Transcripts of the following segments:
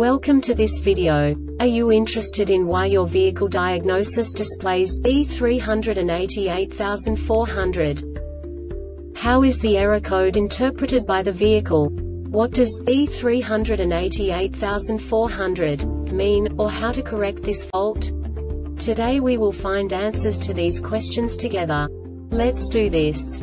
Welcome to this video. Are you interested in why your vehicle diagnosis displays B388400? How is the error code interpreted by the vehicle? What does B388400 mean, or how to correct this fault? Today we will find answers to these questions together. Let's do this.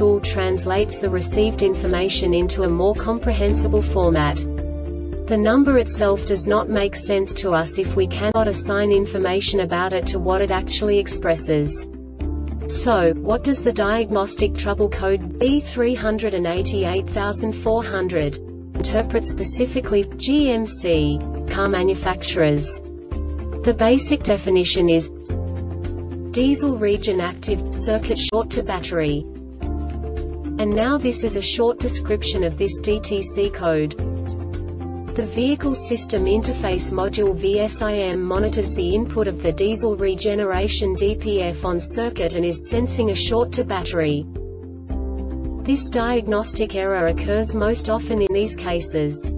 tool translates the received information into a more comprehensible format. The number itself does not make sense to us if we cannot assign information about it to what it actually expresses. So, what does the diagnostic trouble code B388400 interpret specifically GMC car manufacturers? The basic definition is diesel regen active circuit short to battery. And now this is a short description of this DTC code. The Vehicle System Interface Module VSIM monitors the input of the diesel regeneration DPF on circuit and is sensing a short to battery. This diagnostic error occurs most often in these cases.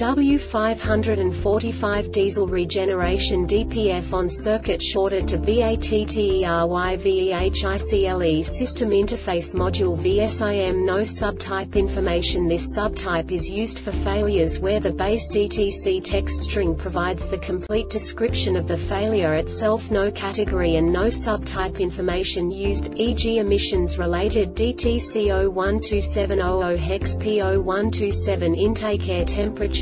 W545 diesel regeneration DPF on circuit shorted to BATTERYVEHICLE system interface module VSIM no subtype information. This subtype is used for failures where the base DTC text string provides the complete description of the failure itself. No category and no subtype information used, e.g. emissions related DTC 012700 hex P0127 intake air temperature